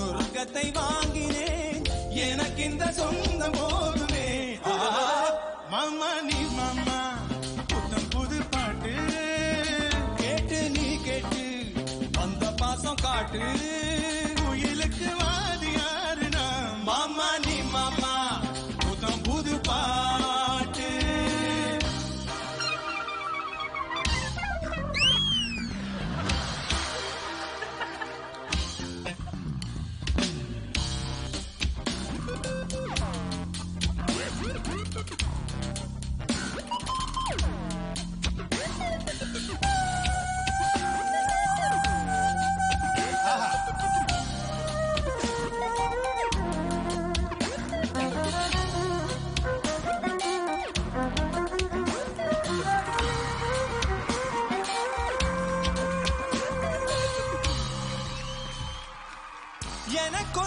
சொர்க்கத்தை வாங்கினேன். எனக்கு இந்த சொந்தம் போதுமே. மாமா நீ மாமா புத்தம் புது பாட்டு. கேட்டு நீ கேட்டு அந்த பாசம் காட்டு.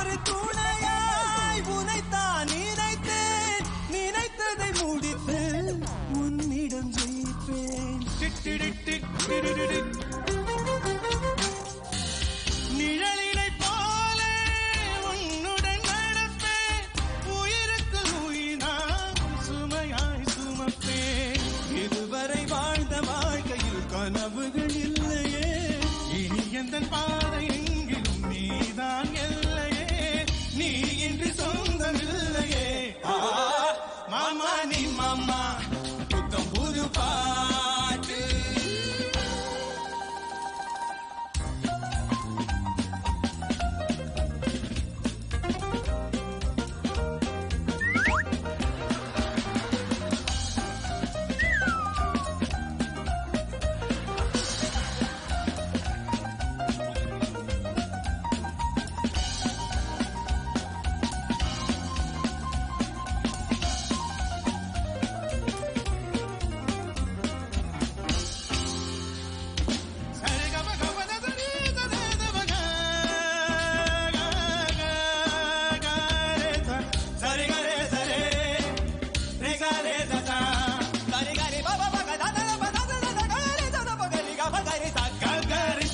ஒரு துணையாய் உனைத்தான் நினைத்தேன். நினைத்ததை முடித்து உன்னிடம் ஜெயிப்பேன்.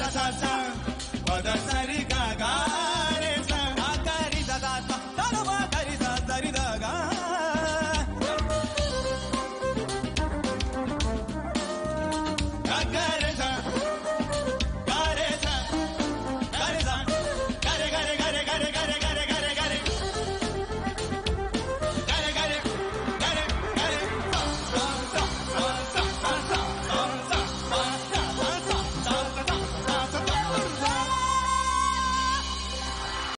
sa